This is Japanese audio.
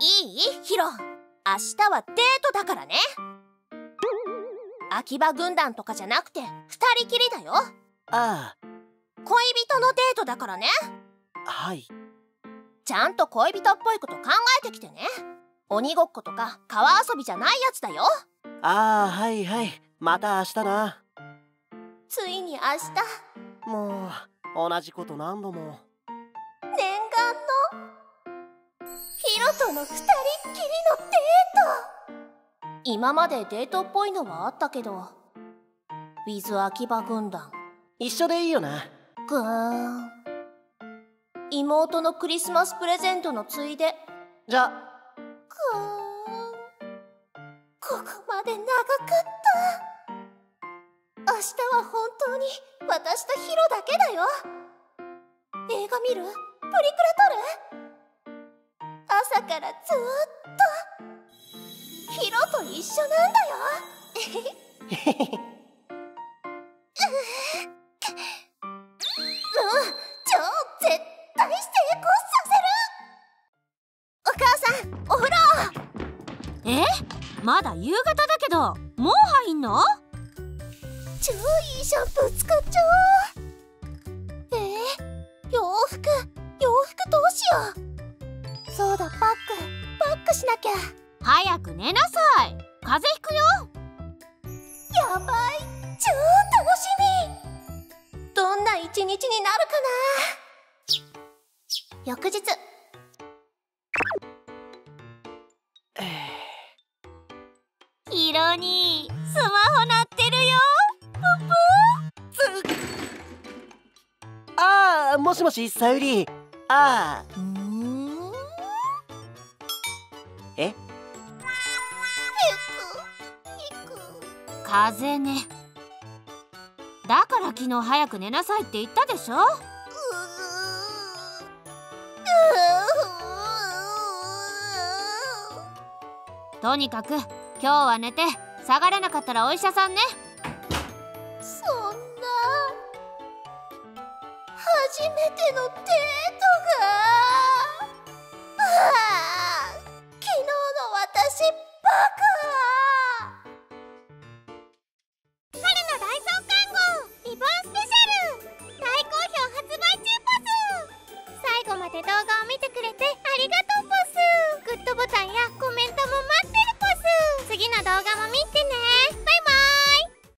いい？ヒロ。明日はデートだからね。秋葉軍団とかじゃなくて二人きりだよ。あ恋人のデートだからね。あはい。ちゃんと恋人っぽいこと考えてきてね。鬼ごっことか川遊びじゃないやつだよ。ああはいはい。また明日な。ついに明日。もう同じこと何度もロとの二人っきりのデート。今までデートっぽいのはあったけど。ウィズ秋葉軍団。一緒でいいよな。ぐーん。妹のクリスマスプレゼントのついで。じゃぐーん。ここまで長かった。明日は本当に私とヒロだけだよ。映画見る？プリクラ撮る？朝からずっとヒロと一緒なんだよう超絶対成功させるお母さんお風呂えまだ夕方だけどもう入んの？超いいシャンプー使っちゃおう。えー、洋服洋服どうしよう。パックしなきゃ。早く寝なさい。風邪ひくよ。やばい。超楽しみ。どんな一日になるかな。翌日。ヒロにスマホ鳴ってるよ。ああもしもしさゆり。ああえ？風邪ね。だから昨日早く寝なさいって言ったでしょ？とにかく今日は寝て下がれなかったらお医者さんね。そんな初めてのデートが